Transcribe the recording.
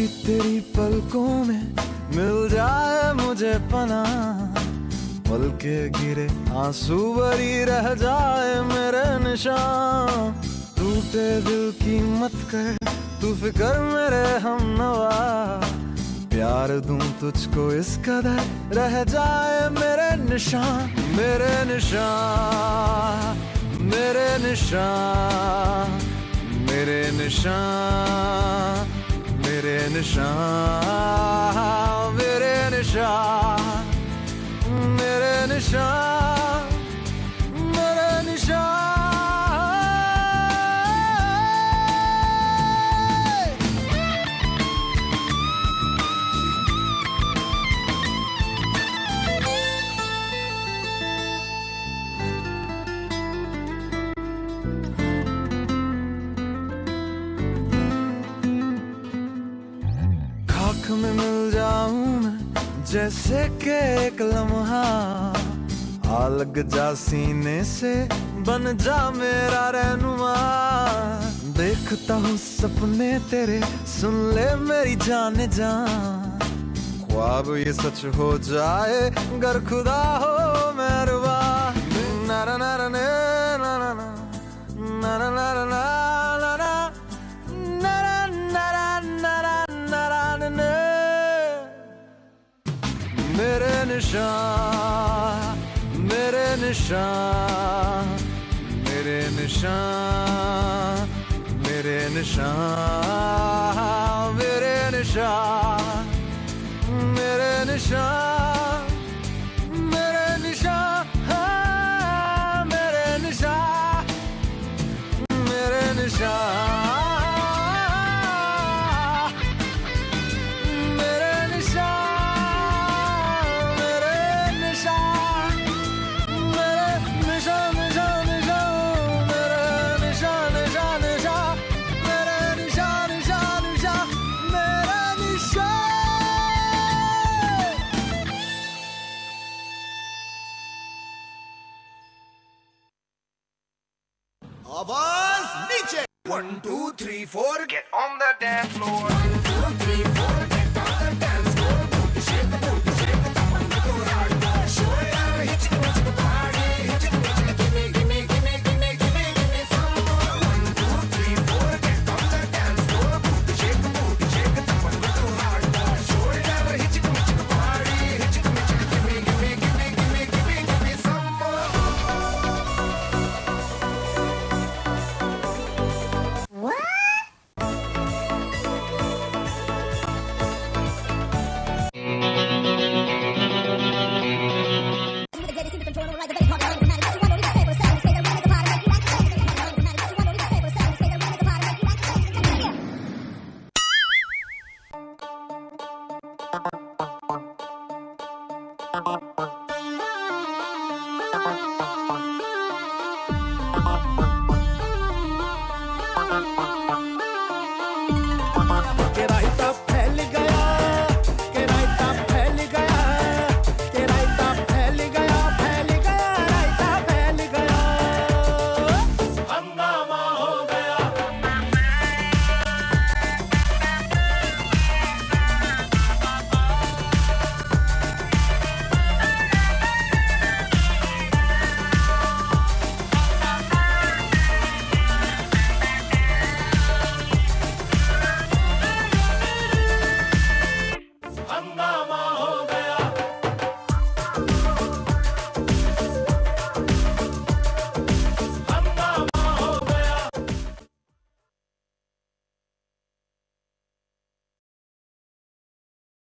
झुकी तेरी पलकों में मिल जाए मुझे पना। पल के गिरे, आँसू बरी रह जाए मेरे निशान। टूटे दिल की मत कर तू फिकर मेरे हम नवा। प्यार दूँ तुझको इस कदर, रह जाए मेरे निशान। मेरे निशान मेरे निशान मेरे निशान। Inisham, Vidinisham. जैसे के एक लम्हा आ जा सीने से बन जा मेरा रहनुमा। देखता हूँ सपने तेरे, सुन ले मेरी जान जान। ख्वाब ये सच हो जाए गर खुदा हो। मेरे निशान मेरे निशान मेरे निशान मेरे निशान मेरे निशान मेरे निशान मेरे निशान मेरे निशान मेरे निशान आवाज़ नीचे। One two three four get on the damn floor Bye.